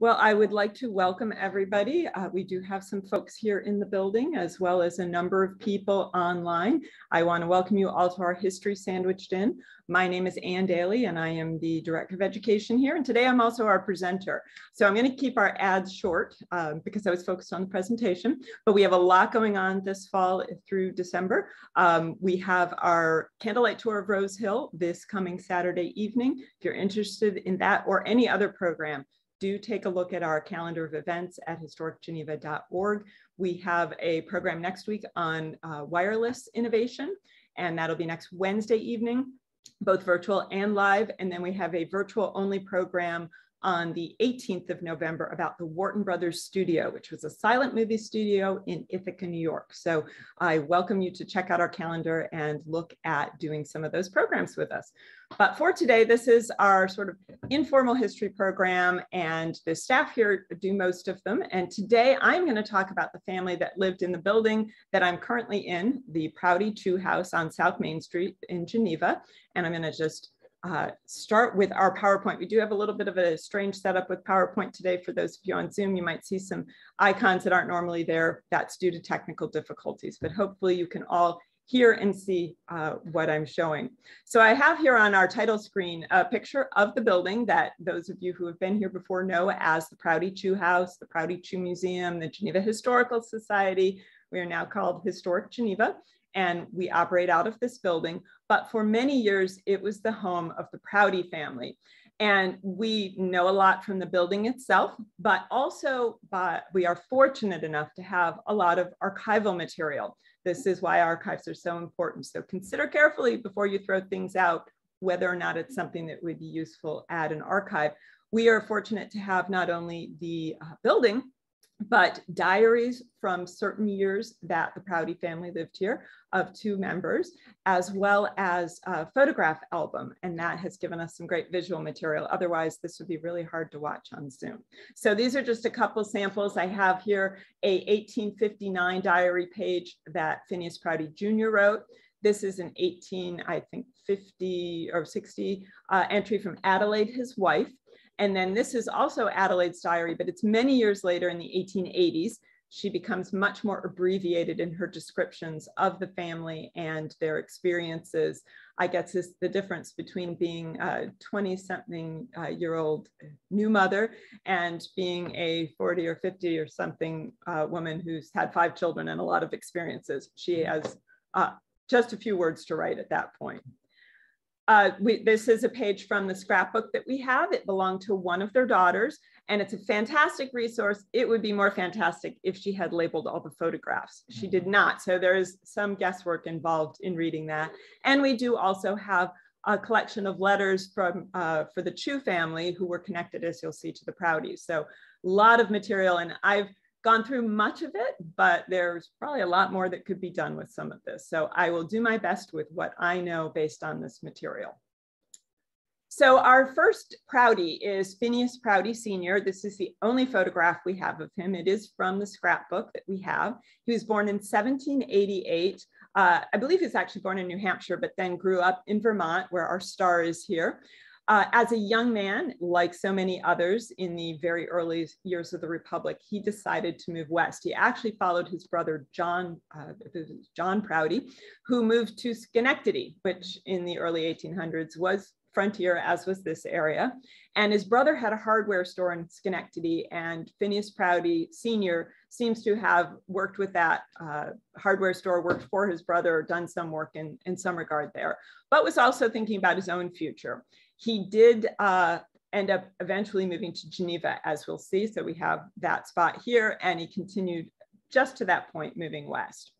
Well, I would like to welcome everybody. Uh, we do have some folks here in the building as well as a number of people online. I want to welcome you all to our History Sandwiched In. My name is Anne Dealy and I am the Director of Education here. And today I'm also our presenter. So I'm going to keep our ads short uh, because I was focused on the presentation, but we have a lot going on this fall through December. Um, we have our candlelight tour of Rose Hill this coming Saturday evening. If you're interested in that or any other program, do take a look at our calendar of events at historicgeneva.org. We have a program next week on uh, wireless innovation, and that'll be next Wednesday evening, both virtual and live. And then we have a virtual only program on the 18th of November about the Wharton Brothers Studio, which was a silent movie studio in Ithaca, New York. So I welcome you to check out our calendar and look at doing some of those programs with us. But for today, this is our sort of informal history program and the staff here do most of them. And today I'm gonna talk about the family that lived in the building that I'm currently in, the Prouty Chew House on South Main Street in Geneva. And I'm gonna just uh, start with our PowerPoint. We do have a little bit of a strange setup with PowerPoint today. For those of you on Zoom, you might see some icons that aren't normally there. That's due to technical difficulties, but hopefully you can all hear and see uh, what I'm showing. So I have here on our title screen a picture of the building that those of you who have been here before know as the Prouty Chew House, the Prouty Chew Museum, the Geneva Historical Society. We are now called Historic Geneva and we operate out of this building. But for many years, it was the home of the Prouty family. And we know a lot from the building itself, but also but we are fortunate enough to have a lot of archival material. This is why archives are so important. So consider carefully before you throw things out, whether or not it's something that would be useful at an archive. We are fortunate to have not only the uh, building, but diaries from certain years that the Prouty family lived here of two members, as well as a photograph album. And that has given us some great visual material. Otherwise, this would be really hard to watch on Zoom. So these are just a couple samples. I have here a 1859 diary page that Phineas Prouty Jr. wrote. This is an 18, I think 50 or 60 uh, entry from Adelaide, his wife. And then this is also Adelaide's diary, but it's many years later in the 1880s. She becomes much more abbreviated in her descriptions of the family and their experiences. I guess is the difference between being a 20 something uh, year old new mother and being a 40 or 50 or something uh, woman who's had five children and a lot of experiences. She has uh, just a few words to write at that point. Uh, we, this is a page from the scrapbook that we have. It belonged to one of their daughters, and it's a fantastic resource. It would be more fantastic if she had labeled all the photographs. She did not, so there is some guesswork involved in reading that. And we do also have a collection of letters from uh, for the Chew family who were connected, as you'll see, to the Prouties. So a lot of material, and I've gone through much of it, but there's probably a lot more that could be done with some of this. So I will do my best with what I know based on this material. So our first Prouty is Phineas Prouty Sr. This is the only photograph we have of him. It is from the scrapbook that we have. He was born in 1788. Uh, I believe he's actually born in New Hampshire, but then grew up in Vermont where our star is here. Uh, as a young man, like so many others in the very early years of the Republic, he decided to move west. He actually followed his brother, John, uh, John Prouty, who moved to Schenectady, which in the early 1800s was frontier, as was this area. And his brother had a hardware store in Schenectady, and Phineas Prouty Sr. seems to have worked with that uh, hardware store, worked for his brother, done some work in, in some regard there, but was also thinking about his own future. He did uh, end up eventually moving to Geneva, as we'll see. So we have that spot here, and he continued just to that point, moving west.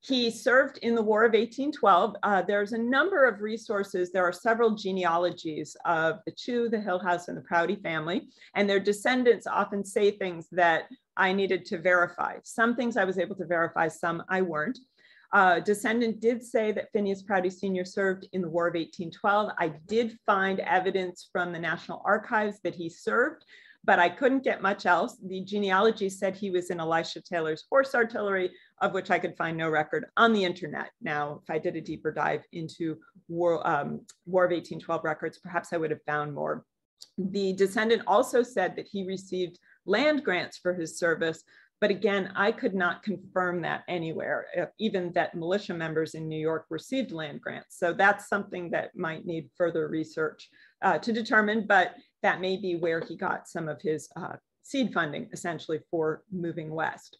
He served in the War of 1812. Uh, there's a number of resources. There are several genealogies of the Chew, the Hillhouse, and the Prouty family, and their descendants often say things that I needed to verify. Some things I was able to verify, some I weren't. Uh, descendant did say that Phineas Prouty Sr. served in the War of 1812. I did find evidence from the National Archives that he served, but I couldn't get much else. The genealogy said he was in Elisha Taylor's horse artillery, of which I could find no record on the internet. Now, if I did a deeper dive into War, um, War of 1812 records, perhaps I would have found more. The descendant also said that he received land grants for his service, but again, I could not confirm that anywhere, uh, even that militia members in New York received land grants. So that's something that might need further research uh, to determine, but that may be where he got some of his uh, seed funding essentially for moving west.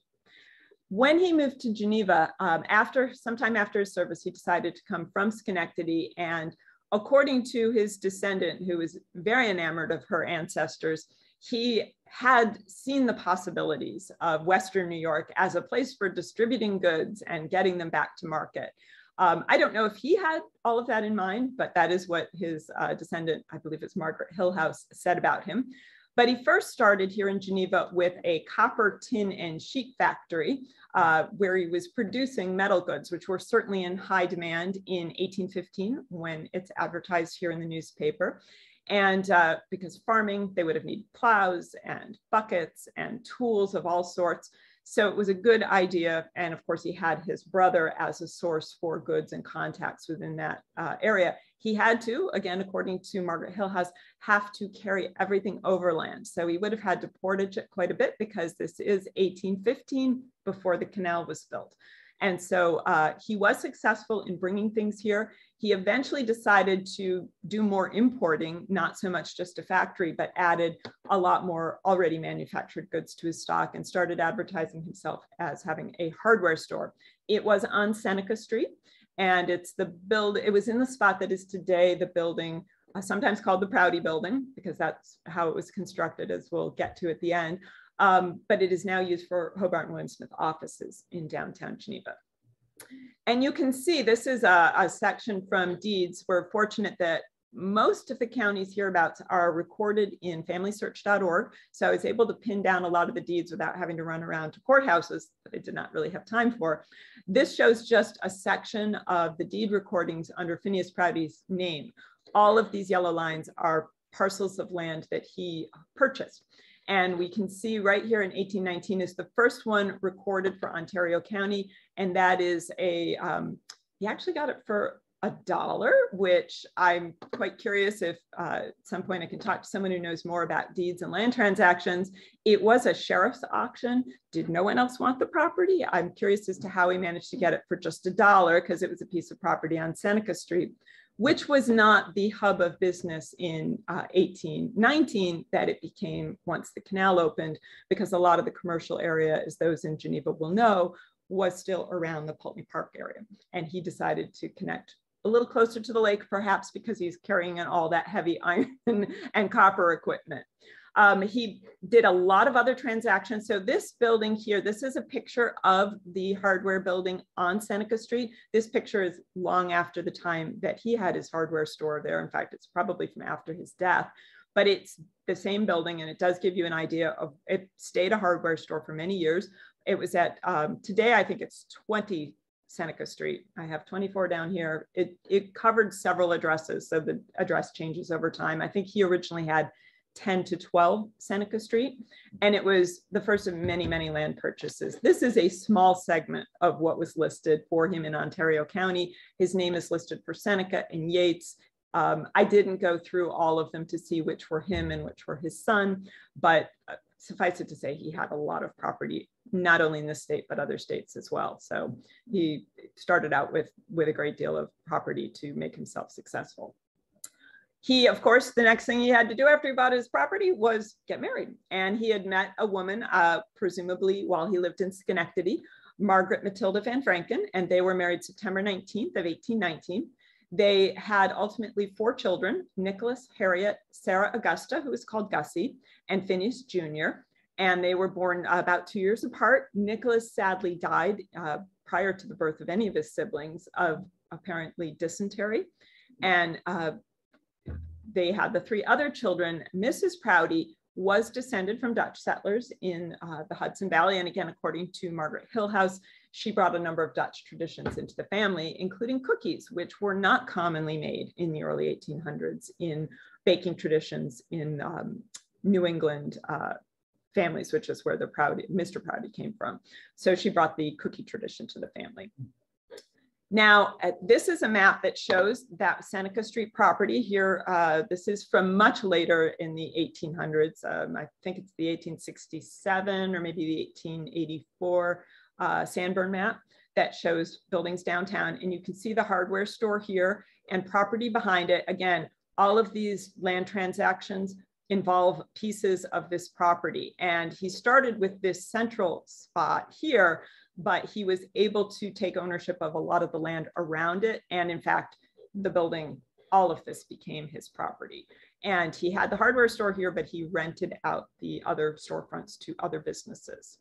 When he moved to Geneva, um, after sometime after his service, he decided to come from Schenectady and according to his descendant, who was very enamored of her ancestors, he had seen the possibilities of Western New York as a place for distributing goods and getting them back to market. Um, I don't know if he had all of that in mind, but that is what his uh, descendant, I believe it's Margaret Hillhouse, said about him. But he first started here in Geneva with a copper, tin, and sheet factory uh, where he was producing metal goods, which were certainly in high demand in 1815 when it's advertised here in the newspaper. And uh, because farming, they would have needed plows and buckets and tools of all sorts. So it was a good idea. And of course, he had his brother as a source for goods and contacts within that uh, area. He had to, again, according to Margaret Hillhouse, have to carry everything overland. So he would have had to portage it quite a bit because this is 1815 before the canal was built. And so uh, he was successful in bringing things here. He eventually decided to do more importing, not so much just a factory, but added a lot more already manufactured goods to his stock and started advertising himself as having a hardware store. It was on Seneca Street and it's the build, it was in the spot that is today the building, uh, sometimes called the Prouty Building, because that's how it was constructed as we'll get to at the end. Um, but it is now used for Hobart and William Smith offices in downtown Geneva. And you can see this is a, a section from deeds. We're fortunate that most of the counties hereabouts are recorded in familysearch.org. So I was able to pin down a lot of the deeds without having to run around to courthouses that I did not really have time for. This shows just a section of the deed recordings under Phineas Prouty's name. All of these yellow lines are parcels of land that he purchased. And we can see right here in 1819 is the first one recorded for Ontario County. And that is a, um, he actually got it for a dollar, which I'm quite curious if uh, at some point I can talk to someone who knows more about deeds and land transactions. It was a sheriff's auction. Did no one else want the property? I'm curious as to how he managed to get it for just a dollar because it was a piece of property on Seneca Street which was not the hub of business in uh, 1819 that it became once the canal opened, because a lot of the commercial area, as those in Geneva will know, was still around the Pulteney Park area. And he decided to connect a little closer to the lake, perhaps because he's carrying in all that heavy iron and copper equipment. Um, he did a lot of other transactions. So this building here, this is a picture of the hardware building on Seneca Street. This picture is long after the time that he had his hardware store there. In fact, it's probably from after his death, but it's the same building and it does give you an idea of, it stayed a hardware store for many years. It was at, um, today I think it's 20 Seneca Street. I have 24 down here. It, it covered several addresses, so the address changes over time. I think he originally had 10 to 12 Seneca Street. And it was the first of many, many land purchases. This is a small segment of what was listed for him in Ontario County. His name is listed for Seneca and Yates. Um, I didn't go through all of them to see which were him and which were his son, but uh, suffice it to say, he had a lot of property, not only in this state, but other states as well. So he started out with, with a great deal of property to make himself successful he, of course, the next thing he had to do after he bought his property was get married. And he had met a woman, uh, presumably while he lived in Schenectady, Margaret Matilda Van Franken, and they were married September 19th of 1819. They had ultimately four children, Nicholas, Harriet, Sarah Augusta, who was called Gussie, and Phineas Jr. And they were born about two years apart. Nicholas sadly died uh, prior to the birth of any of his siblings of apparently dysentery. And uh, they had the three other children. Mrs. Prouty was descended from Dutch settlers in uh, the Hudson Valley. And again, according to Margaret Hillhouse, she brought a number of Dutch traditions into the family, including cookies, which were not commonly made in the early 1800s in baking traditions in um, New England uh, families, which is where the Prouty, Mr. Prouty came from. So she brought the cookie tradition to the family. Now, uh, this is a map that shows that Seneca Street property here. Uh, this is from much later in the 1800s. Um, I think it's the 1867 or maybe the 1884 uh, map that shows buildings downtown. And you can see the hardware store here and property behind it. Again, all of these land transactions involve pieces of this property. And he started with this central spot here, but he was able to take ownership of a lot of the land around it. And in fact, the building, all of this became his property. And he had the hardware store here, but he rented out the other storefronts to other businesses.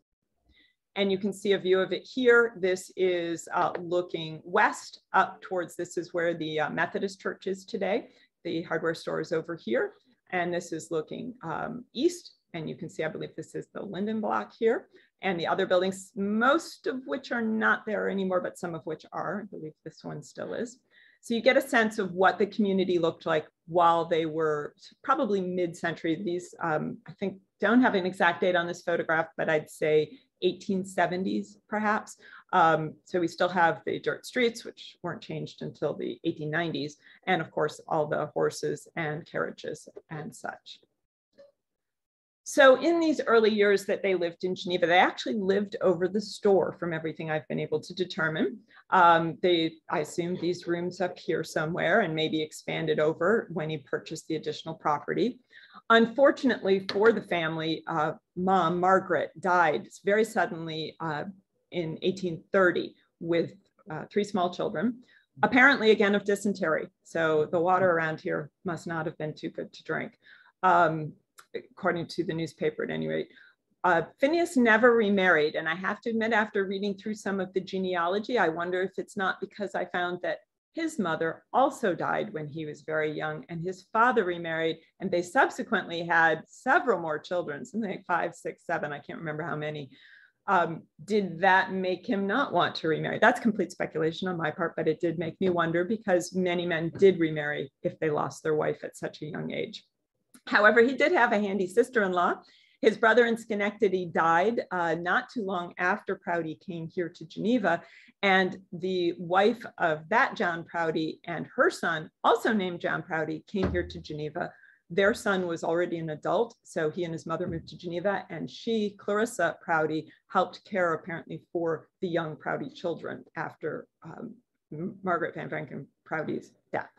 And you can see a view of it here. This is uh, looking west up towards, this is where the uh, Methodist church is today. The hardware store is over here. And this is looking um, east. And you can see, I believe this is the Linden block here. And the other buildings, most of which are not there anymore, but some of which are. I believe this one still is. So you get a sense of what the community looked like while they were probably mid-century. These, um, I think, don't have an exact date on this photograph, but I'd say 1870s perhaps. Um, so we still have the dirt streets, which weren't changed until the 1890s, and of course, all the horses and carriages and such. So in these early years that they lived in Geneva, they actually lived over the store from everything I've been able to determine. Um, they, I assume these rooms up here somewhere and maybe expanded over when he purchased the additional property. Unfortunately for the family, uh, mom, Margaret, died very suddenly uh, in 1830 with uh, three small children, apparently again of dysentery. So the water around here must not have been too good to drink. Um, according to the newspaper at any rate. Uh, Phineas never remarried. And I have to admit, after reading through some of the genealogy, I wonder if it's not because I found that his mother also died when he was very young and his father remarried and they subsequently had several more children, something like five, six, seven, I can't remember how many. Um, did that make him not want to remarry? That's complete speculation on my part, but it did make me wonder because many men did remarry if they lost their wife at such a young age. However, he did have a handy sister-in-law. His brother in Schenectady died uh, not too long after Prouty came here to Geneva. And the wife of that John Prouty and her son, also named John Prouty, came here to Geneva. Their son was already an adult, so he and his mother moved to Geneva, and she, Clarissa Prouty, helped care apparently for the young Prouty children after um, Margaret Van Franken Prouty's death.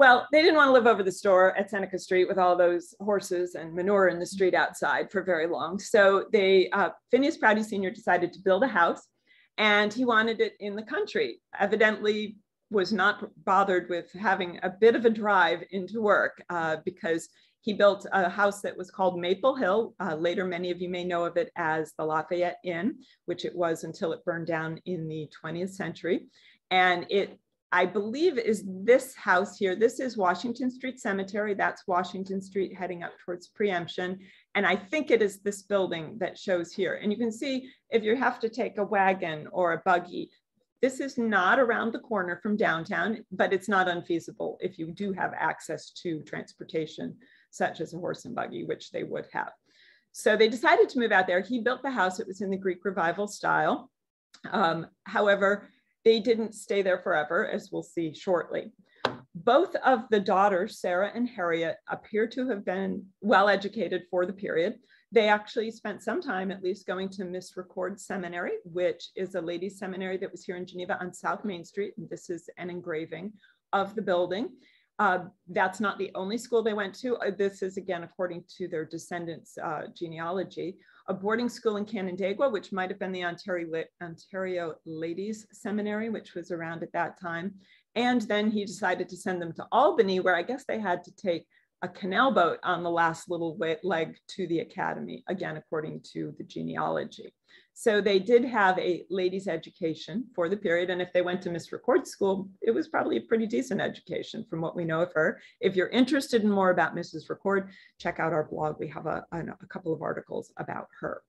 Well, they didn't want to live over the store at Seneca Street with all those horses and manure in the street outside for very long. So they, uh, Phineas Prouty Sr. decided to build a house and he wanted it in the country. Evidently was not bothered with having a bit of a drive into work uh, because he built a house that was called Maple Hill. Uh, later, many of you may know of it as the Lafayette Inn, which it was until it burned down in the 20th century. And it I believe is this house here. This is Washington Street Cemetery. That's Washington Street heading up towards preemption. And I think it is this building that shows here. And you can see if you have to take a wagon or a buggy, this is not around the corner from downtown, but it's not unfeasible if you do have access to transportation, such as a horse and buggy, which they would have. So they decided to move out there. He built the house. It was in the Greek Revival style. Um, however, they didn't stay there forever, as we'll see shortly. Both of the daughters, Sarah and Harriet, appear to have been well educated for the period. They actually spent some time at least going to Miss Ricord Seminary, which is a ladies' seminary that was here in Geneva on South Main Street. And this is an engraving of the building. Uh, that's not the only school they went to. Uh, this is again, according to their descendants' uh, genealogy a boarding school in Canandaigua, which might have been the Ontario, Ontario Ladies Seminary, which was around at that time. And then he decided to send them to Albany, where I guess they had to take a canal boat on the last little leg to the academy, again, according to the genealogy. So they did have a ladies' education for the period. And if they went to Miss Ricord School, it was probably a pretty decent education from what we know of her. If you're interested in more about Mrs. Ricord, check out our blog. We have a, a, a couple of articles about her.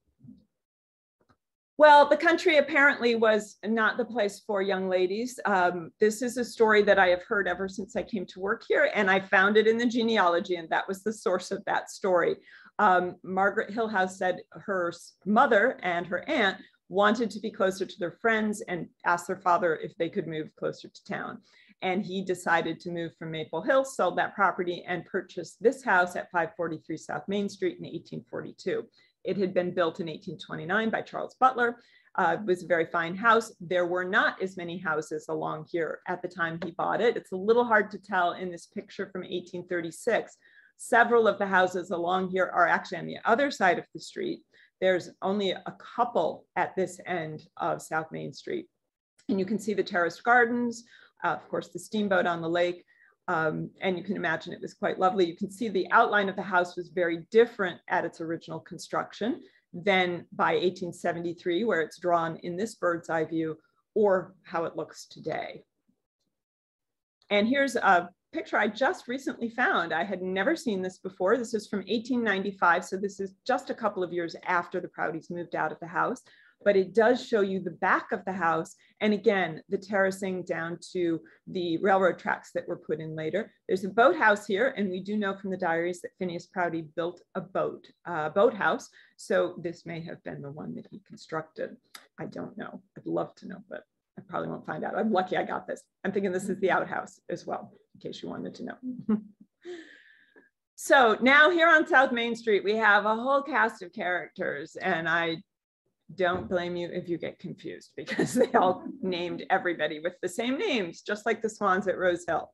Well, the country apparently was not the place for young ladies. Um, this is a story that I have heard ever since I came to work here, and I found it in the genealogy, and that was the source of that story. Um, Margaret Hillhouse said her mother and her aunt wanted to be closer to their friends and asked their father if they could move closer to town. And he decided to move from Maple Hill, sold that property, and purchased this house at 543 South Main Street in 1842. It had been built in 1829 by Charles Butler. Uh, it was a very fine house. There were not as many houses along here at the time he bought it. It's a little hard to tell in this picture from 1836. Several of the houses along here are actually on the other side of the street. There's only a couple at this end of South Main Street. And you can see the terraced gardens, uh, of course, the steamboat on the lake. Um, and you can imagine it was quite lovely. You can see the outline of the house was very different at its original construction than by 1873, where it's drawn in this bird's eye view, or how it looks today. And here's a picture I just recently found. I had never seen this before. This is from 1895, so this is just a couple of years after the Prouties moved out of the house but it does show you the back of the house. And again, the terracing down to the railroad tracks that were put in later. There's a boathouse here, and we do know from the diaries that Phineas Prouty built a boat, uh, boathouse. So this may have been the one that he constructed. I don't know. I'd love to know, but I probably won't find out. I'm lucky I got this. I'm thinking this is the outhouse as well, in case you wanted to know. so now here on South Main Street, we have a whole cast of characters, and I don't blame you if you get confused because they all named everybody with the same names, just like the swans at Rose Hill.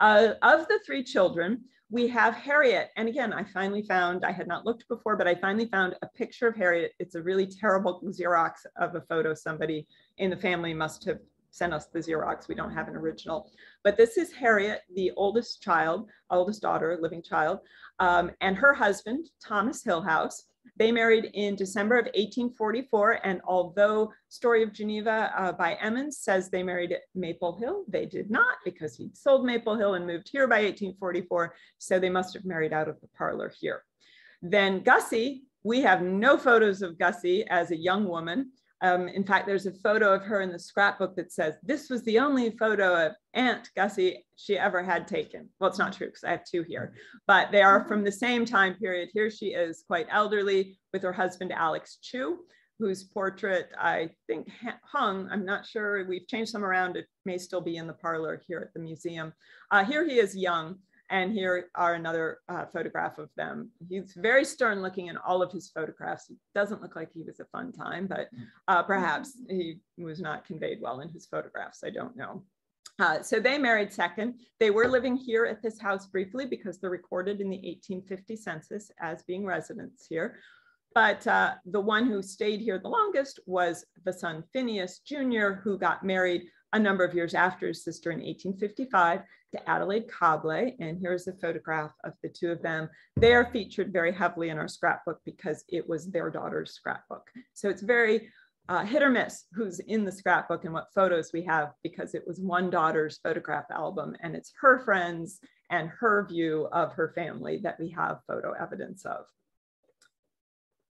Uh, of the three children, we have Harriet. And again, I finally found, I had not looked before, but I finally found a picture of Harriet. It's a really terrible Xerox of a photo. Somebody in the family must have sent us the Xerox. We don't have an original. But this is Harriet, the oldest child, oldest daughter, living child, um, and her husband, Thomas Hillhouse. They married in December of 1844, and although Story of Geneva uh, by Emmons says they married at Maple Hill, they did not because he sold Maple Hill and moved here by 1844, so they must have married out of the parlor here. Then Gussie, we have no photos of Gussie as a young woman. Um, in fact, there's a photo of her in the scrapbook that says, this was the only photo of Aunt Gussie she ever had taken. Well, it's not true because I have two here, but they are from the same time period. Here she is quite elderly with her husband, Alex Chew, whose portrait I think hung, I'm not sure, we've changed some around. It may still be in the parlor here at the museum. Uh, here he is young. And here are another uh, photograph of them. He's very stern looking in all of his photographs. It doesn't look like he was a fun time, but uh, perhaps he was not conveyed well in his photographs. I don't know. Uh, so they married second. They were living here at this house briefly because they're recorded in the 1850 census as being residents here. But uh, the one who stayed here the longest was the son Phineas Jr., who got married a number of years after his sister in 1855 to Adelaide Cobley. And here's a photograph of the two of them. They are featured very heavily in our scrapbook because it was their daughter's scrapbook. So it's very uh, hit or miss who's in the scrapbook and what photos we have because it was one daughter's photograph album and it's her friends and her view of her family that we have photo evidence of.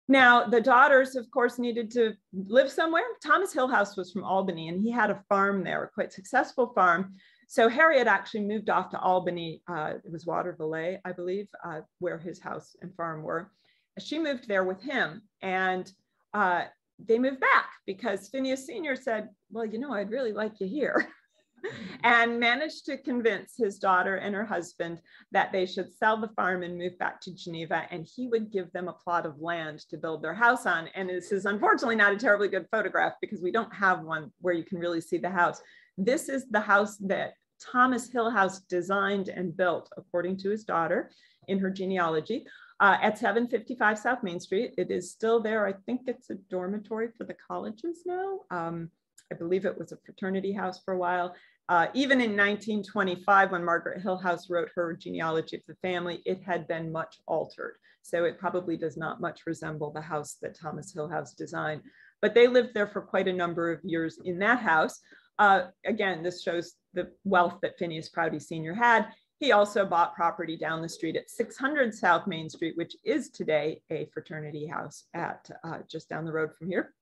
Now, the daughters, of course, needed to live somewhere. Thomas Hillhouse was from Albany and he had a farm there, a quite successful farm. So Harriet actually moved off to Albany. Uh, it was Waterville, I believe, uh, where his house and farm were. She moved there with him and uh, they moved back because Phineas Sr. said, well, you know, I'd really like you here. and managed to convince his daughter and her husband that they should sell the farm and move back to Geneva, and he would give them a plot of land to build their house on. And this is unfortunately not a terribly good photograph because we don't have one where you can really see the house. This is the house that Thomas Hillhouse designed and built, according to his daughter in her genealogy, uh, at 755 South Main Street. It is still there. I think it's a dormitory for the colleges now. Um, I believe it was a fraternity house for a while. Uh, even in 1925, when Margaret Hillhouse wrote her genealogy of the family, it had been much altered. So it probably does not much resemble the house that Thomas Hillhouse designed. But they lived there for quite a number of years in that house. Uh, again, this shows the wealth that Phineas Prouty Sr. had. He also bought property down the street at 600 South Main Street, which is today a fraternity house at uh, just down the road from here.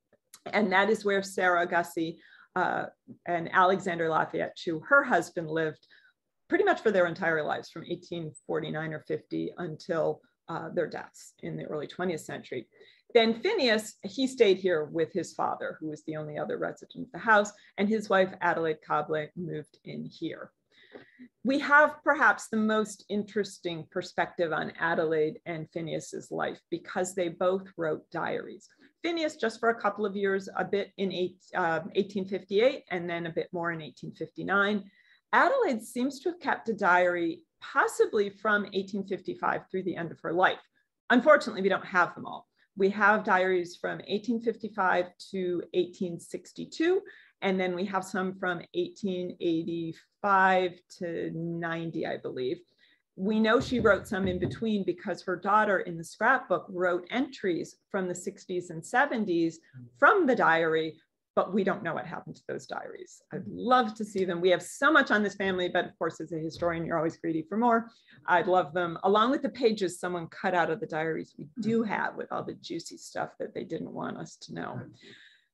And that is where Sarah Gussie uh, and Alexander Lafayette Chew, her husband, lived pretty much for their entire lives from 1849 or 50 until uh, their deaths in the early 20th century. Then Phineas, he stayed here with his father, who was the only other resident of the house, and his wife, Adelaide Cobley, moved in here. We have perhaps the most interesting perspective on Adelaide and Phineas's life because they both wrote diaries. Phineas just for a couple of years, a bit in eight, uh, 1858 and then a bit more in 1859. Adelaide seems to have kept a diary possibly from 1855 through the end of her life. Unfortunately, we don't have them all. We have diaries from 1855 to 1862, and then we have some from 1885 to 90, I believe. We know she wrote some in between because her daughter in the scrapbook wrote entries from the 60s and 70s from the diary but we don't know what happened to those diaries. I'd love to see them. We have so much on this family, but of course, as a historian, you're always greedy for more. I'd love them, along with the pages someone cut out of the diaries we do have with all the juicy stuff that they didn't want us to know.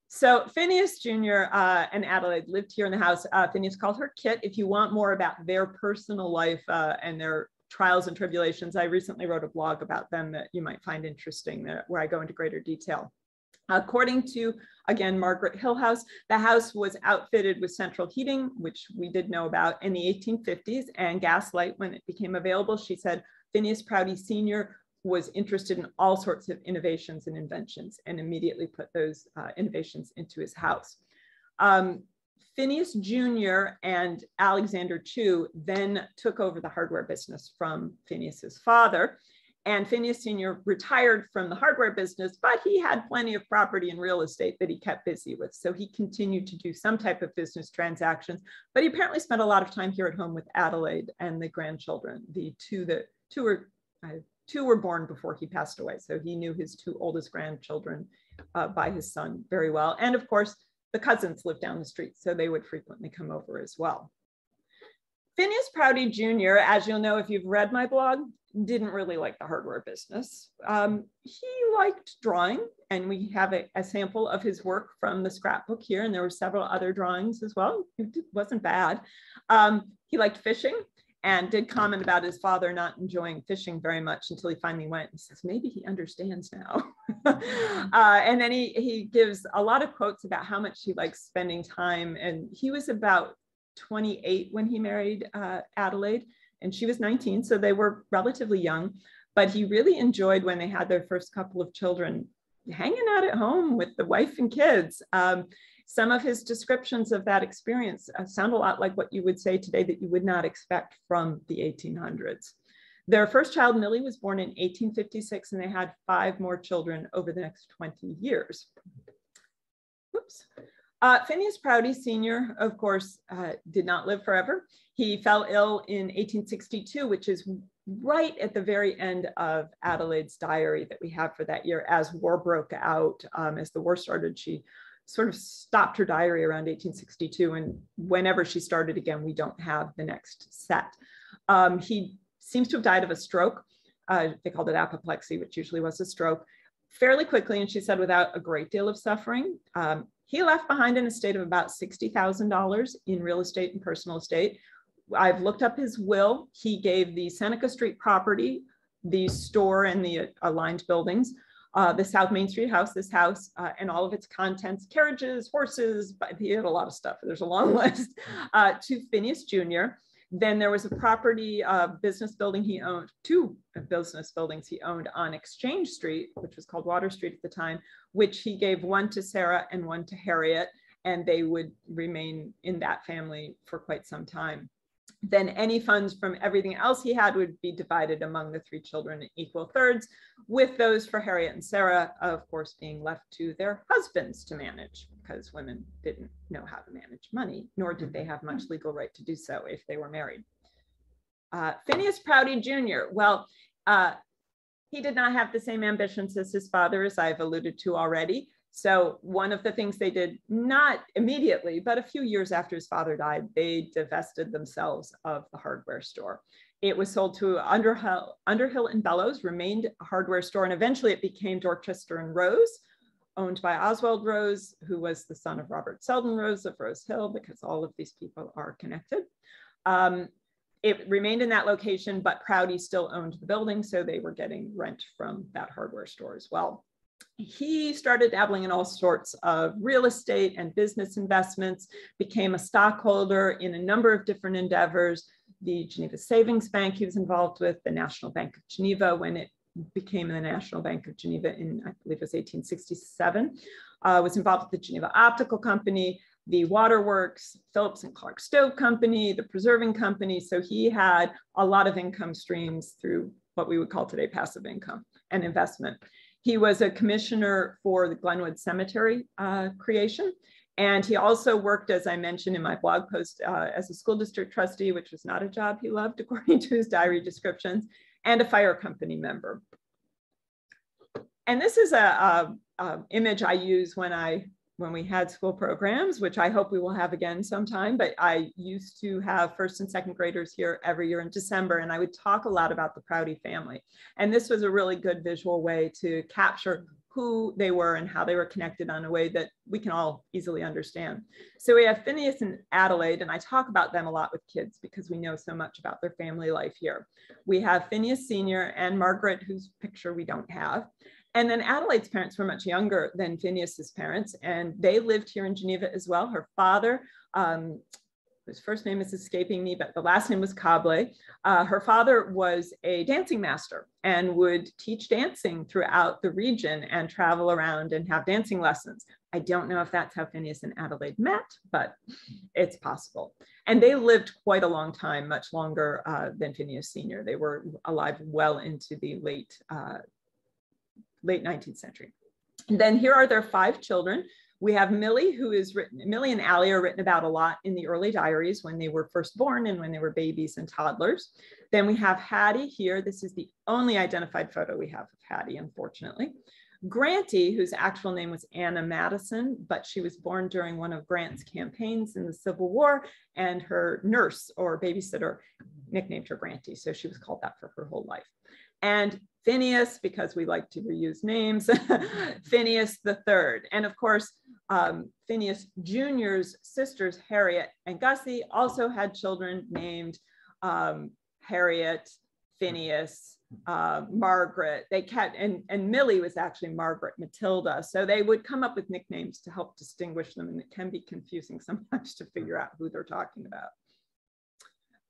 So Phineas Jr. Uh, and Adelaide lived here in the house. Uh, Phineas called her Kit. If you want more about their personal life uh, and their trials and tribulations, I recently wrote a blog about them that you might find interesting, that, where I go into greater detail. According to, again, Margaret Hillhouse, the house was outfitted with central heating, which we did know about in the 1850s, and gaslight when it became available. She said Phineas Prouty Sr. was interested in all sorts of innovations and inventions and immediately put those uh, innovations into his house. Um, Phineas Jr. and Alexander Chew then took over the hardware business from Phineas's father. And Phineas Sr. retired from the hardware business, but he had plenty of property and real estate that he kept busy with. So he continued to do some type of business transactions, but he apparently spent a lot of time here at home with Adelaide and the grandchildren, the two that two were uh, two were born before he passed away. So he knew his two oldest grandchildren uh, by his son very well. And of course, the cousins lived down the street, so they would frequently come over as well. Phineas Prouty Jr., as you'll know if you've read my blog, didn't really like the hardware business. Um, he liked drawing, and we have a, a, sample of his work from the scrapbook here, and there were several other drawings as well. It wasn't bad. Um, he liked fishing and did comment about his father not enjoying fishing very much until he finally went and says, maybe he understands now. uh, and then he, he gives a lot of quotes about how much he likes spending time. And he was about 28 when he married uh, Adelaide and she was 19, so they were relatively young. But he really enjoyed when they had their first couple of children hanging out at home with the wife and kids. Um, some of his descriptions of that experience uh, sound a lot like what you would say today that you would not expect from the 1800s. Their first child, Millie, was born in 1856, and they had five more children over the next 20 years. Oops. Uh, Phineas Prouty Sr., of course, uh, did not live forever. He fell ill in 1862, which is right at the very end of Adelaide's diary that we have for that year as war broke out. Um, as the war started, she sort of stopped her diary around 1862. And whenever she started again, we don't have the next set. Um, he seems to have died of a stroke. Uh, they called it apoplexy, which usually was a stroke, fairly quickly. And she said, without a great deal of suffering. Um, he left behind an estate of about $60,000 in real estate and personal estate. I've looked up his will. He gave the Seneca Street property, the store and the aligned buildings, uh, the South Main Street house, this house, uh, and all of its contents, carriages, horses, but he had a lot of stuff. There's a long list uh, to Phineas Jr. Then there was a property uh, business building he owned, two business buildings he owned on Exchange Street, which was called Water Street at the time, which he gave one to Sarah and one to Harriet, and they would remain in that family for quite some time. Then any funds from everything else he had would be divided among the three children in equal thirds, with those for Harriet and Sarah, of course, being left to their husbands to manage because women didn't know how to manage money, nor did they have much legal right to do so if they were married. Uh, Phineas Prouty Jr., well, uh, he did not have the same ambitions as his father, as I've alluded to already. So one of the things they did, not immediately, but a few years after his father died, they divested themselves of the hardware store. It was sold to Underhill, Underhill and Bellows, remained a hardware store, and eventually it became Dorchester and Rose, owned by Oswald Rose, who was the son of Robert Selden Rose of Rose Hill, because all of these people are connected. Um, it remained in that location, but Prouty still owned the building, so they were getting rent from that hardware store as well. He started dabbling in all sorts of real estate and business investments, became a stockholder in a number of different endeavors. The Geneva Savings Bank he was involved with, the National Bank of Geneva when it became the National Bank of Geneva in, I believe it was 1867, uh, was involved with the Geneva Optical Company, the Waterworks, Phillips and Clark Stove Company, the Preserving Company. So he had a lot of income streams through what we would call today passive income and investment. He was a commissioner for the Glenwood Cemetery uh, creation. And he also worked, as I mentioned in my blog post, uh, as a school district trustee, which was not a job he loved, according to his diary descriptions, and a fire company member. And this is a, a, a image I use when I when we had school programs, which I hope we will have again sometime, but I used to have first and second graders here every year in December, and I would talk a lot about the Prouty family. And this was a really good visual way to capture who they were and how they were connected on a way that we can all easily understand. So we have Phineas and Adelaide, and I talk about them a lot with kids because we know so much about their family life here. We have Phineas Sr. and Margaret, whose picture we don't have. And then Adelaide's parents were much younger than Phineas's parents, and they lived here in Geneva as well. Her father, um, his first name is escaping me, but the last name was Cable. Uh, her father was a dancing master and would teach dancing throughout the region and travel around and have dancing lessons. I don't know if that's how Phineas and Adelaide met, but it's possible. And they lived quite a long time, much longer uh, than Phineas Sr. They were alive well into the late uh, late 19th century. And then here are their five children. We have Millie, who is written, Millie and Allie are written about a lot in the early diaries when they were first born and when they were babies and toddlers. Then we have Hattie here. This is the only identified photo we have of Hattie, unfortunately. Granty, whose actual name was Anna Madison, but she was born during one of Grant's campaigns in the Civil War, and her nurse or babysitter nicknamed her Granty, so she was called that for her whole life. And Phineas, because we like to reuse names, Phineas the third. And of course, um, Phineas Jr.'s sisters, Harriet and Gussie, also had children named um, Harriet, Phineas, uh, Margaret. They kept, and, and Millie was actually Margaret Matilda. So they would come up with nicknames to help distinguish them. And it can be confusing sometimes to figure out who they're talking about.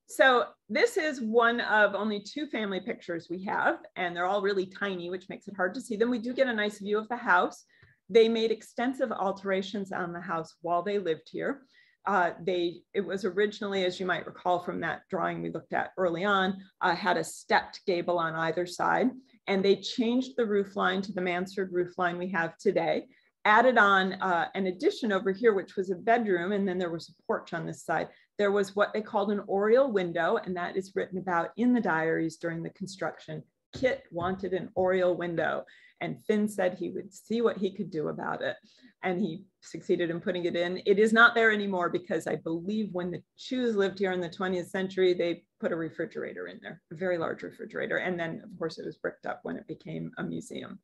So this is one of only two family pictures we have, and they're all really tiny, which makes it hard to see them. We do get a nice view of the house. They made extensive alterations on the house while they lived here. Uh, they, it was originally, as you might recall from that drawing we looked at early on, uh, had a stepped gable on either side, and they changed the roof line to the mansard roof line we have today added on uh, an addition over here, which was a bedroom, and then there was a porch on this side. There was what they called an oriel window, and that is written about in the diaries during the construction. Kit wanted an oriel window, and Finn said he would see what he could do about it. And he succeeded in putting it in. It is not there anymore because I believe when the Chews lived here in the 20th century, they put a refrigerator in there, a very large refrigerator. And then, of course, it was bricked up when it became a museum.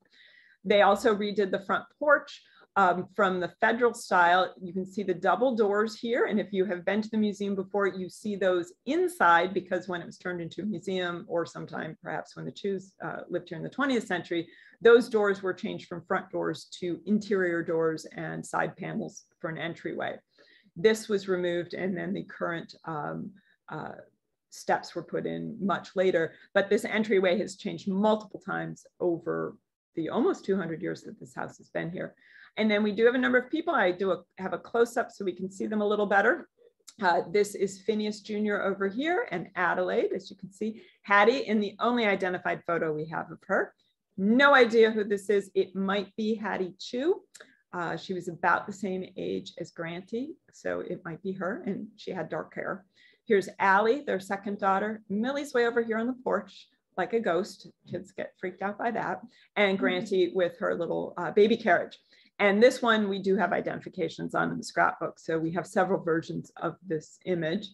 They also redid the front porch um, from the federal style. You can see the double doors here. And if you have been to the museum before, you see those inside because when it was turned into a museum or sometime perhaps when the Chews uh, lived here in the 20th century, those doors were changed from front doors to interior doors and side panels for an entryway. This was removed and then the current um, uh, steps were put in much later, but this entryway has changed multiple times over the almost 200 years that this house has been here. And then we do have a number of people. I do a, have a close up so we can see them a little better. Uh, this is Phineas Jr. over here and Adelaide, as you can see, Hattie in the only identified photo we have of her. No idea who this is. It might be Hattie Chew. Uh, she was about the same age as Granty, so it might be her, and she had dark hair. Here's Allie, their second daughter. Millie's way over here on the porch, like a ghost. Kids get freaked out by that. And Granty with her little uh, baby carriage. And this one we do have identifications on in the scrapbook. So we have several versions of this image.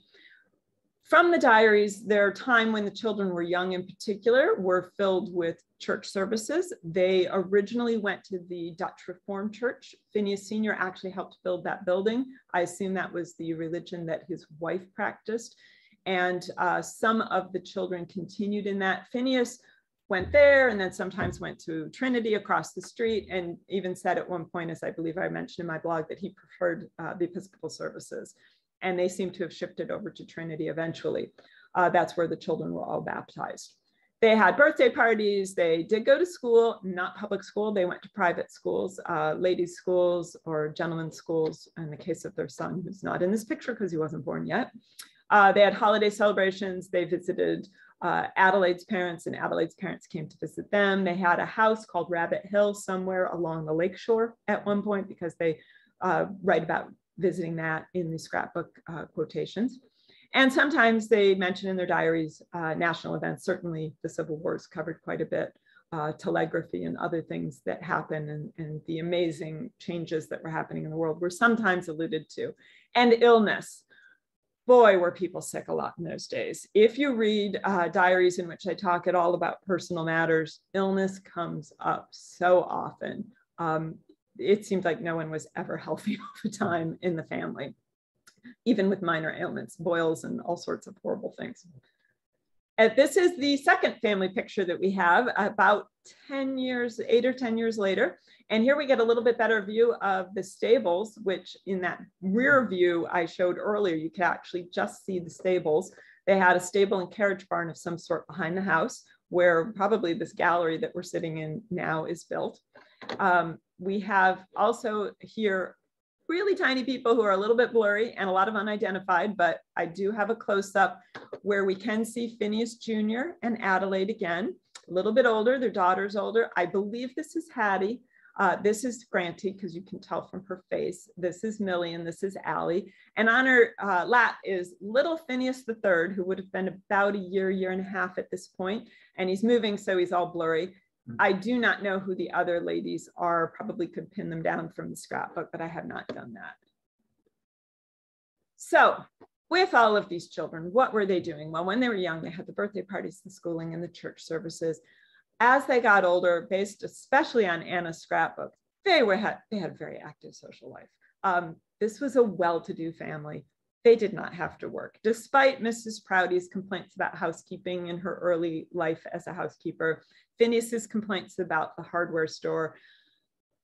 From the diaries, their time when the children were young in particular were filled with church services. They originally went to the Dutch Reformed Church. Phineas Sr. actually helped build that building. I assume that was the religion that his wife practiced. And uh, some of the children continued in that. Phineas went there and then sometimes went to Trinity across the street and even said at one point, as I believe I mentioned in my blog, that he preferred uh, the Episcopal services. And they seem to have shifted over to Trinity eventually. Uh, that's where the children were all baptized. They had birthday parties. They did go to school, not public school. They went to private schools, uh, ladies' schools or gentlemen's schools, in the case of their son, who's not in this picture because he wasn't born yet. Uh, they had holiday celebrations. They visited uh, Adelaide's parents and Adelaide's parents came to visit them. They had a house called Rabbit Hill somewhere along the lakeshore at one point because they uh, write about visiting that in the scrapbook uh, quotations. And sometimes they mention in their diaries uh, national events. Certainly the Civil War is covered quite a bit, uh, telegraphy and other things that happen and, and the amazing changes that were happening in the world were sometimes alluded to. And illness boy, were people sick a lot in those days. If you read uh, diaries in which I talk at all about personal matters, illness comes up so often. Um, it seems like no one was ever healthy all the time in the family, even with minor ailments, boils, and all sorts of horrible things. And this is the second family picture that we have about 10 years, eight or 10 years later. And here we get a little bit better view of the stables, which in that rear view I showed earlier, you could actually just see the stables. They had a stable and carriage barn of some sort behind the house where probably this gallery that we're sitting in now is built. Um, we have also here really tiny people who are a little bit blurry and a lot of unidentified, but I do have a close up where we can see Phineas Jr. and Adelaide again, a little bit older, their daughter's older. I believe this is Hattie. Uh, this is Granty because you can tell from her face. This is Millie and this is Allie. And on her uh, lap is little Phineas III, who would have been about a year, year and a half at this point. And he's moving, so he's all blurry. I do not know who the other ladies are, probably could pin them down from the scrapbook, but I have not done that. So with all of these children, what were they doing? Well, when they were young, they had the birthday parties, the schooling, and the church services. As they got older, based especially on Anna's scrapbook, they were had, they had a very active social life. Um, this was a well-to-do family. They did not have to work. Despite Mrs. Prouty's complaints about housekeeping in her early life as a housekeeper, Phineas's complaints about the hardware store,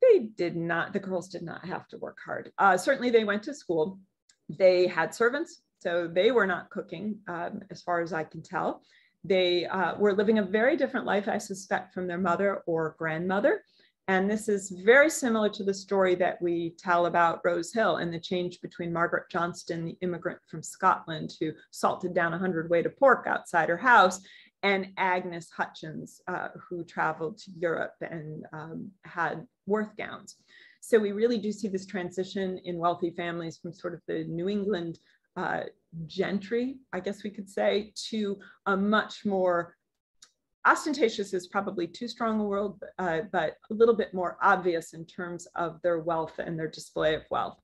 they did not, the girls did not have to work hard. Uh, certainly they went to school. They had servants, so they were not cooking um, as far as I can tell. They uh, were living a very different life, I suspect, from their mother or grandmother. And this is very similar to the story that we tell about Rose Hill and the change between Margaret Johnston, the immigrant from Scotland who salted down a hundredweight of pork outside her house, and Agnes Hutchins, uh, who traveled to Europe and um, had Worth gowns. So we really do see this transition in wealthy families from sort of the New England uh, gentry, I guess we could say, to a much more ostentatious is probably too strong a word, uh, but a little bit more obvious in terms of their wealth and their display of wealth.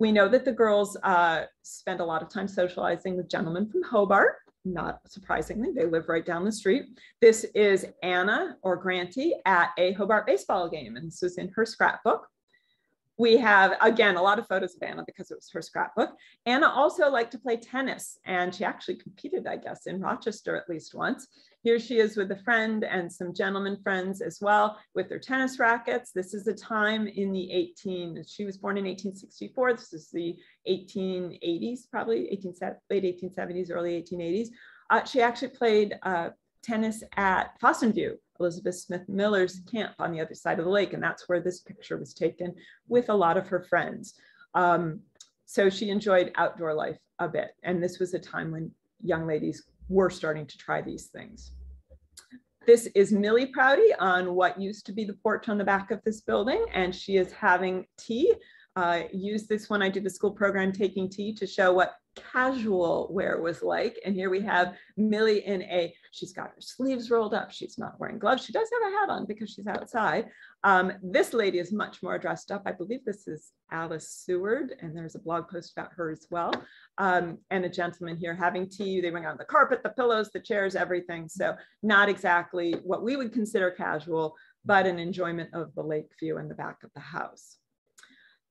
We know that the girls uh, spend a lot of time socializing with gentlemen from Hobart. Not surprisingly, they live right down the street. This is Anna or Granty at a Hobart baseball game, and this was in her scrapbook we have, again, a lot of photos of Anna because it was her scrapbook. Anna also liked to play tennis and she actually competed, I guess, in Rochester at least once. Here she is with a friend and some gentleman friends as well with their tennis rackets. This is a time in the 18, she was born in 1864. This is the 1880s, probably 18, late 1870s, early 1880s. Uh, she actually played uh, tennis at Fossenvue Elizabeth Smith Miller's camp on the other side of the lake. And that's where this picture was taken with a lot of her friends. Um, so she enjoyed outdoor life a bit. And this was a time when young ladies were starting to try these things. This is Millie Prouty on what used to be the porch on the back of this building. And she is having tea. Uh, use this when I did the school program taking tea to show what casual wear was like. And here we have Millie in a, she's got her sleeves rolled up. She's not wearing gloves. She does have a hat on because she's outside. Um, this lady is much more dressed up. I believe this is Alice Seward, and there's a blog post about her as well. Um, and a gentleman here having tea. They bring out the carpet, the pillows, the chairs, everything. So not exactly what we would consider casual, but an enjoyment of the lake view in the back of the house.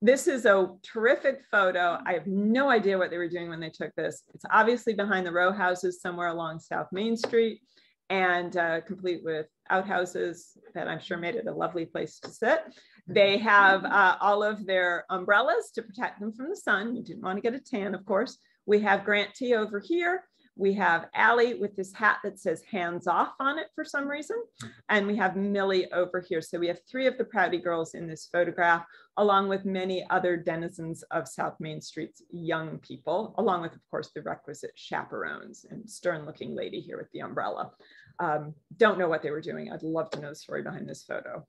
This is a terrific photo. I have no idea what they were doing when they took this. It's obviously behind the row houses somewhere along South Main Street. and uh, complete with outhouses that I'm sure made it a lovely place to sit. They have uh, all of their umbrellas to protect them from the sun. You didn't want to get a tan, of course. We have Granty over here. We have Allie with this hat that says hands off on it for some reason. And we have Millie over here. So we have three of the Prouty girls in this photograph, along with many other denizens of South Main Street's young people, along with, of course, the requisite chaperones and stern looking lady here with the umbrella. Um, don't know what they were doing. I'd love to know the story behind this photo.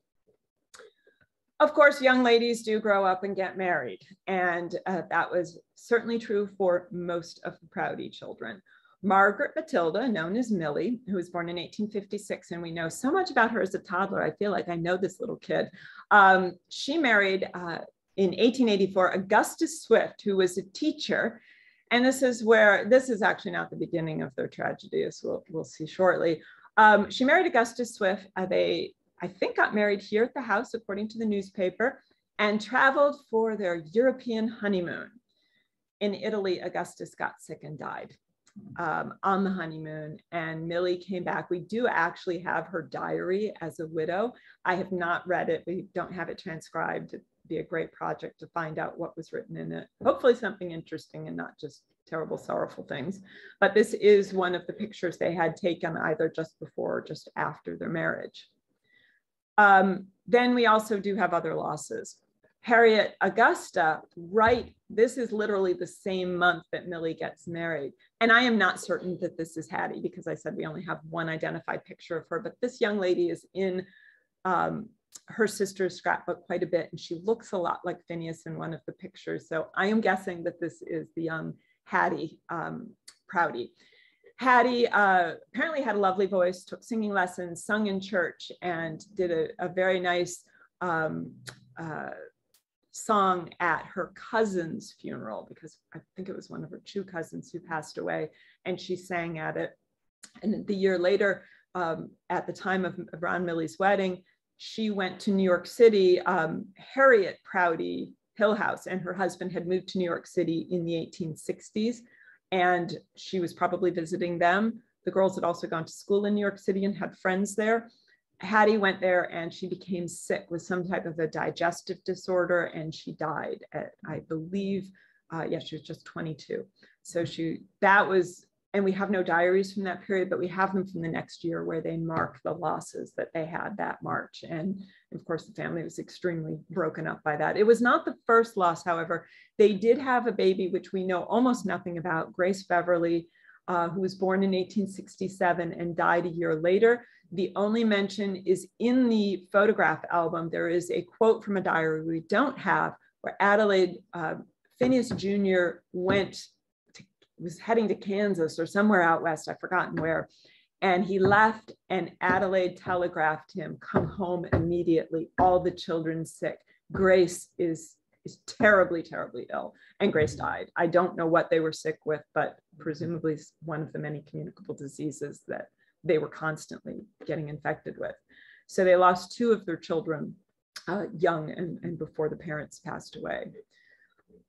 Of course, young ladies do grow up and get married. And uh, that was certainly true for most of the Prouty children. Margaret Matilda, known as Millie, who was born in 1856, and we know so much about her as a toddler. I feel like I know this little kid. Um, she married uh, in 1884 Augustus Swift, who was a teacher. And this is where, this is actually not the beginning of their tragedy, as we'll, we'll see shortly. Um, she married Augustus Swift. Uh, they, I think, got married here at the house, according to the newspaper, and traveled for their European honeymoon. In Italy, Augustus got sick and died um, on the honeymoon and Millie came back. We do actually have her diary as a widow. I have not read it. We don't have it transcribed. It'd be a great project to find out what was written in it. Hopefully something interesting and not just terrible, sorrowful things. But this is one of the pictures they had taken either just before or just after their marriage. Um, then we also do have other losses. Harriet Augusta, right, this is literally the same month that Millie gets married. And I am not certain that this is Hattie because I said we only have one identified picture of her, but this young lady is in um, her sister's scrapbook quite a bit and she looks a lot like Phineas in one of the pictures. So I am guessing that this is the young Hattie um, Prouty. Hattie uh, apparently had a lovely voice, took singing lessons, sung in church, and did a, a very nice um, uh, song at her cousin's funeral because I think it was one of her two cousins who passed away, and she sang at it. And the year later, um, at the time of Ron Millie's wedding, she went to New York City. Um, Harriet Prouty Hillhouse and her husband had moved to New York City in the 1860s, and she was probably visiting them. The girls had also gone to school in New York City and had friends there. Hattie went there and she became sick with some type of a digestive disorder and she died at, I believe, uh, yeah, she was just 22. So she, that was, and we have no diaries from that period, but we have them from the next year where they mark the losses that they had that March. And of course, the family was extremely broken up by that. It was not the first loss, however. They did have a baby, which we know almost nothing about, Grace Beverly, uh, who was born in 1867 and died a year later. The only mention is in the photograph album. There is a quote from a diary we don't have where Adelaide uh, Phineas Jr. went, to, was heading to Kansas or somewhere out west, I've forgotten where. And he left and Adelaide telegraphed him, come home immediately, all the children sick. Grace is is terribly, terribly ill, and Grace died. I don't know what they were sick with, but presumably one of the many communicable diseases that they were constantly getting infected with. So they lost two of their children uh, young and, and before the parents passed away.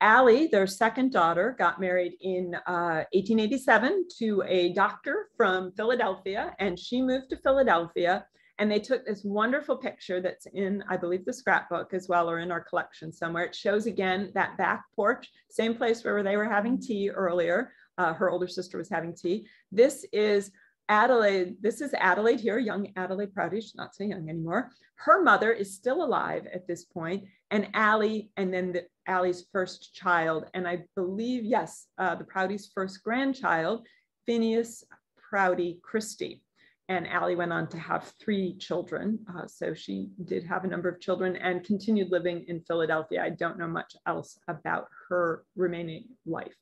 Allie, their second daughter, got married in uh, 1887 to a doctor from Philadelphia, and she moved to Philadelphia. And they took this wonderful picture that's in, I believe, the scrapbook as well, or in our collection somewhere. It shows again that back porch, same place where they were having tea earlier. Uh, her older sister was having tea. This is Adelaide, this is Adelaide here, young Adelaide she's not so young anymore. Her mother is still alive at this point, and Allie, and then the, Allie's first child, and I believe, yes, uh, the Prouty's first grandchild, Phineas Prouty Christie. And Allie went on to have three children. Uh, so she did have a number of children and continued living in Philadelphia. I don't know much else about her remaining life.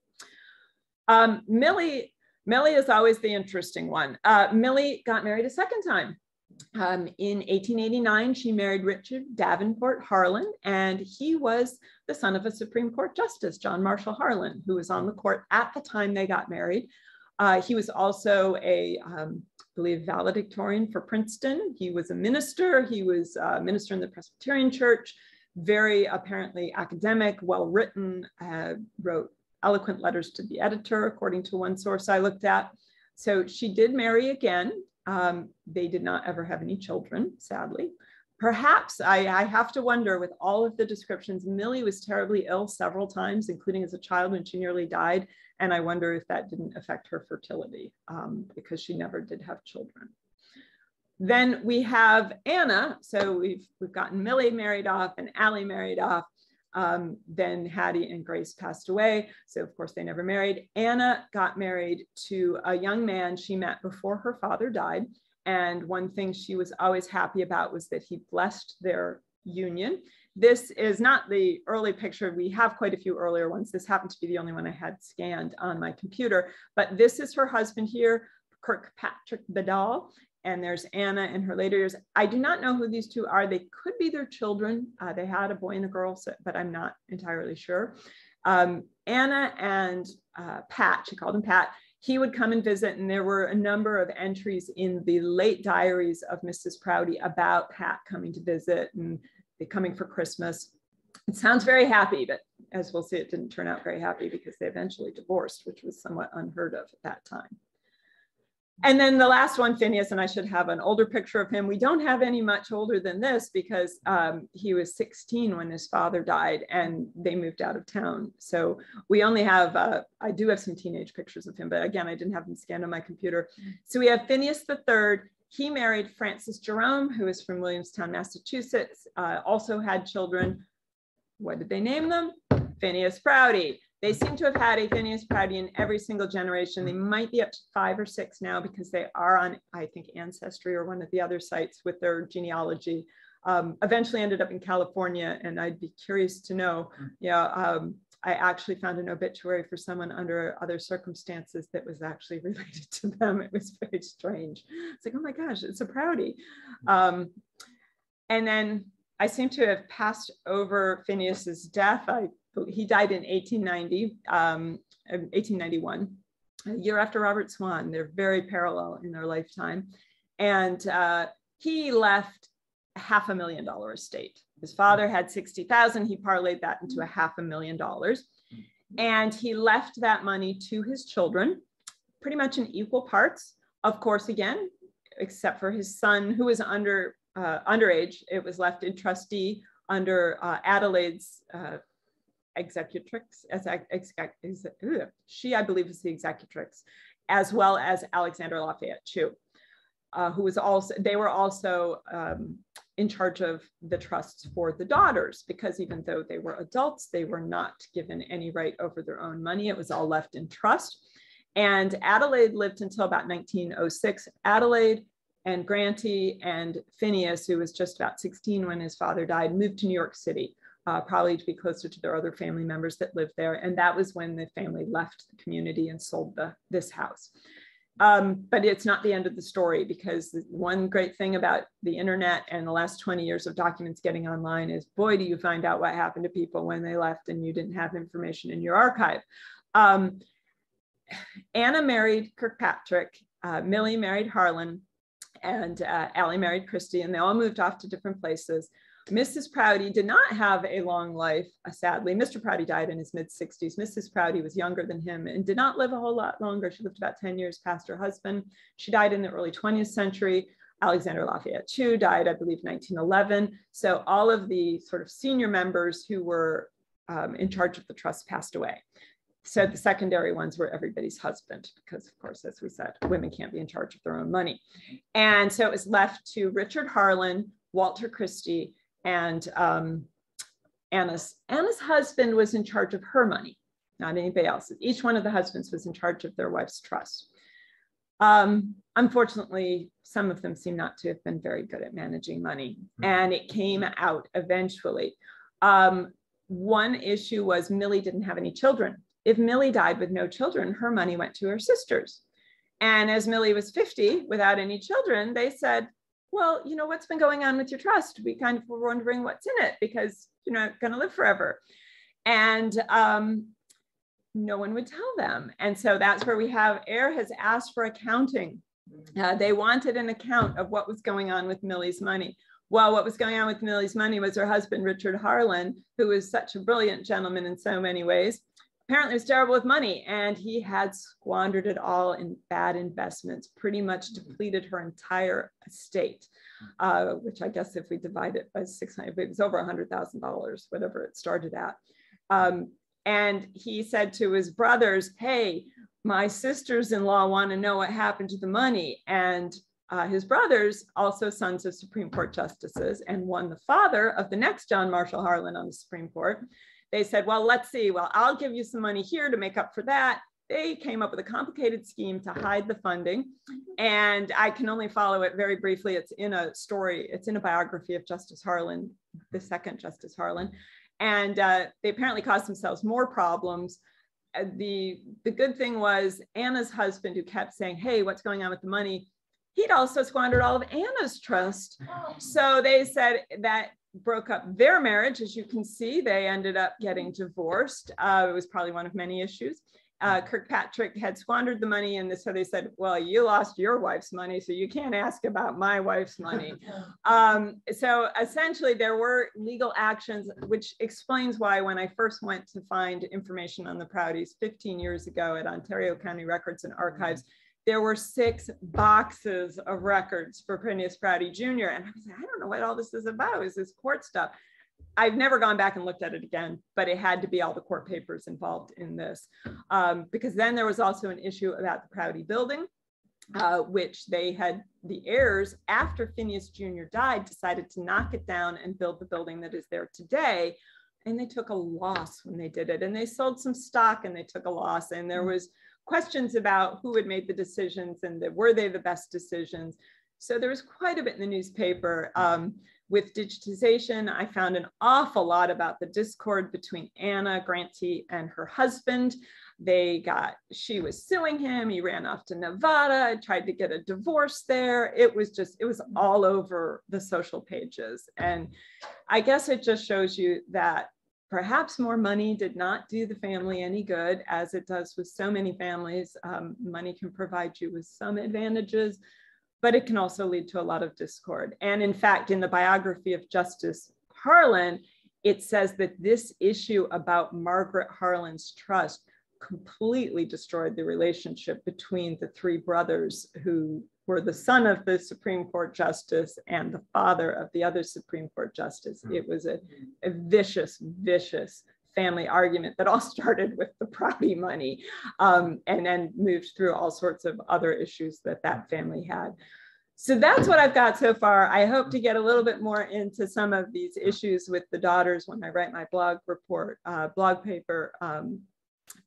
Um, Millie Millie is always the interesting one. Uh, Millie got married a second time. Um, in 1889, she married Richard Davenport Harlan, and he was the son of a Supreme Court Justice, John Marshall Harlan, who was on the court at the time they got married. Uh, he was also a, um, I believe, valedictorian for Princeton. He was a minister. He was a minister in the Presbyterian Church, very apparently academic, well written, uh, wrote eloquent letters to the editor, according to one source I looked at. So she did marry again Um, they did not ever have any children, sadly. Perhaps I, I, have to wonder with all of the descriptions, Millie was terribly ill several times, including as a child when she nearly died. And I wonder if that didn't affect her fertility um, because she never did have children. Then we have Anna. So we've, we've gotten Millie married off and Allie married off. Um, then Hattie and Grace passed away. So of course they never married. Anna got married to a young man she met before her father died. And one thing she was always happy about was that he blessed their union. This is not the early picture. We have quite a few earlier ones. This happened to be the only one I had scanned on my computer, but this is her husband here, Kirkpatrick Bedall and there's Anna in her later years. I do not know who these two are. They could be their children. Uh, they had a boy and a girl, so, but I'm not entirely sure. Um, Anna and uh, Pat, she called him Pat, he would come and visit, and there were a number of entries in the late diaries of Mrs. Prouty about Pat coming to visit and coming for Christmas. It sounds very happy, but as we'll see, it didn't turn out very happy because they eventually divorced, which was somewhat unheard of at that time. And then the last one, Phineas, and I should have an older picture of him. We don't have any much older than this because um, he was 16 when his father died and they moved out of town. So we only have, uh, I do have some teenage pictures of him, but again, I didn't have them scanned on my computer. So we have Phineas the third. He married Frances Jerome, who is from Williamstown, Massachusetts, uh, also had children. What did they name them? Phineas Prouty. They seem to have had a Phineas Prouty in every single generation. They might be up to five or six now because they are on, I think, Ancestry or one of the other sites with their genealogy. Um, eventually ended up in California, and I'd be curious to know. Yeah, um, I actually found an obituary for someone under other circumstances that was actually related to them. It was very strange. It's like, oh my gosh, it's a Prouty. Um, and then I seem to have passed over Phineas's death. I he died in 1890, um, 1891, a year after Robert Swan. They're very parallel in their lifetime. And uh, he left a half a million dollar estate. His father had 60,000. He parlayed that into a half a million dollars. And he left that money to his children, pretty much in equal parts. Of course, again, except for his son, who was under uh, underage, it was left in trustee under uh, Adelaide's uh, executrix, as ex, ex, she, I believe, is the executrix, as well as Alexander Lafayette Chew, uh, who was also, they were also um, in charge of the trusts for the daughters, because even though they were adults, they were not given any right over their own money. It was all left in trust. And Adelaide lived until about 1906. Adelaide and Granty and Phineas, who was just about 16 when his father died, moved to New York City uh, probably to be closer to their other family members that lived there. And that was when the family left the community and sold the, this house. Um, but it's not the end of the story because one great thing about the internet and the last 20 years of documents getting online is boy, do you find out what happened to people when they left and you didn't have information in your archive. Um, Anna married Kirkpatrick, uh, Millie married Harlan, and uh, Allie married Christie, and they all moved off to different places. Mrs. Prouty did not have a long life, uh, sadly. Mr. Prouty died in his mid 60s. Mrs. Prouty was younger than him and did not live a whole lot longer. She lived about 10 years past her husband. She died in the early 20th century. Alexander Lafayette Chew died, I believe, 1911. So all of the sort of senior members who were um, in charge of the trust passed away. So the secondary ones were everybody's husband, because of course, as we said, women can't be in charge of their own money. And so it was left to Richard Harlan, Walter Christie, and um, Anna's, Anna's husband was in charge of her money, not anybody else. Each one of the husbands was in charge of their wife's trust. Um, unfortunately, some of them seem not to have been very good at managing money, hmm. and it came out eventually. Um, one issue was Millie didn't have any children. If Millie died with no children, her money went to her sisters. And as Millie was 50 without any children, they said, well, you know, what's been going on with your trust? We kind of were wondering what's in it because you're not going to live forever. And um, no one would tell them. And so that's where we have AIR has asked for accounting. Uh, they wanted an account of what was going on with Millie's money. Well, what was going on with Millie's money was her husband, Richard Harlan, who was such a brilliant gentleman in so many ways, apparently was terrible with money and he had squandered it all in bad investments, pretty much depleted her entire estate, uh, which I guess if we divide it by 600, it was over $100,000, whatever it started at. Um, and he said to his brothers, Hey, my sisters in law want to know what happened to the money. And uh, his brothers, also sons of Supreme Court justices, and one the father of the next John Marshall Harlan on the Supreme Court, they said, Well, let's see. Well, I'll give you some money here to make up for that. They came up with a complicated scheme to hide the funding. And I can only follow it very briefly. It's in a story, it's in a biography of Justice Harlan, the second Justice Harlan. And uh, they apparently caused themselves more problems the the good thing was Anna's husband, who kept saying, "Hey, what's going on with the money?" He'd also squandered all of Anna's trust. So they said that broke up their marriage. As you can see, they ended up getting divorced. Uh, it was probably one of many issues uh, Kirkpatrick had squandered the money, and so they said, "Well, you lost your wife's money, so you can't ask about my wife's money." um, so essentially, there were legal actions, which explains why when I first went to find information on the Prouties 15 years ago at Ontario County Records and Archives, there were six boxes of records for Phineas Prouty Jr. And I was like, I don't know what all this is about. Is this court stuff? I've never gone back and looked at it again, but it had to be all the court papers involved in this. Um, because then there was also an issue about the Prouty building, uh, which they had the heirs after Phineas Jr. died decided to knock it down and build the building that is there today. And they took a loss when they did it. And they sold some stock and they took a loss. And there was questions about who had made the decisions and were they the best decisions. So there was quite a bit in the newspaper. Um, with digitization, I found an awful lot about the discord between Anna Granty and her husband. They got, she was suing him. He ran off to Nevada, tried to get a divorce there. It was just, it was all over the social pages. And I guess it just shows you that perhaps more money did not do the family any good, as it does with so many families. Um, money can provide you with some advantages, but it can also lead to a lot of discord. And in fact, in the biography of Justice Harlan, it says that this issue about Margaret Harlan's trust completely destroyed the relationship between the three brothers who were the son of the Supreme Court justice and the father of the other Supreme Court justice. Hmm. It was a, a vicious, vicious family argument that all started with the property money um, and then moved through all sorts of other issues that that family had. So that's what I've got so far. I hope to get a little bit more into some of these issues with the daughters when I write my blog report, uh, blog paper, um,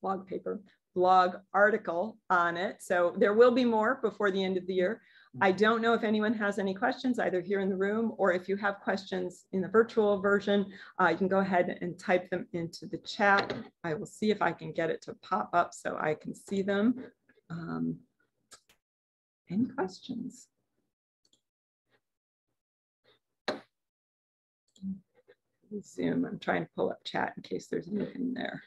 blog paper, blog article on it. So there will be more before the end of the year. I don't know if anyone has any questions either here in the room or if you have questions in the virtual version, uh, you can go ahead and type them into the chat. I will see if I can get it to pop up so I can see them. Um, any questions? Zoom, I'm trying to pull up chat in case there's anything there.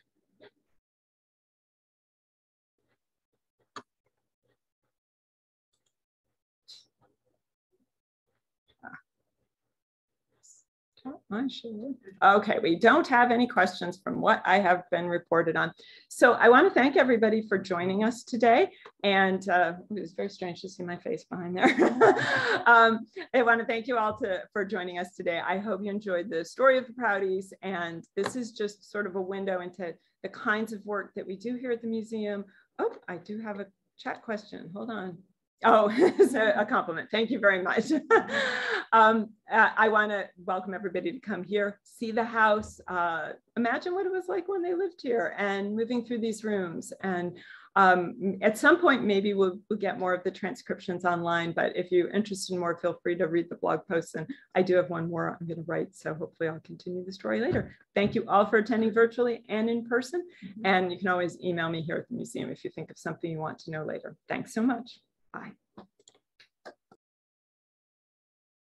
Okay, we don't have any questions from what I have been reported on. So I want to thank everybody for joining us today. And uh, it was very strange to see my face behind there. um, I want to thank you all to, for joining us today. I hope you enjoyed the story of the Prouties. And this is just sort of a window into the kinds of work that we do here at the museum. Oh, I do have a chat question. Hold on. Oh, it's a, a, compliment. Thank you very much. um, uh, I want to welcome everybody to come here, see the house, uh, imagine what it was like when they lived here and moving through these rooms. And um, at some point, maybe we'll, we'll, get more of the transcriptions online, but if you're interested in more, feel free to read the blog posts. And I do have one more I'm going to write, so hopefully I'll continue the story later. Thank you all for attending virtually and in person. Mm-hmm. And you can always email me here at the museum if you think of something you want to know later. Thanks so much. Bye.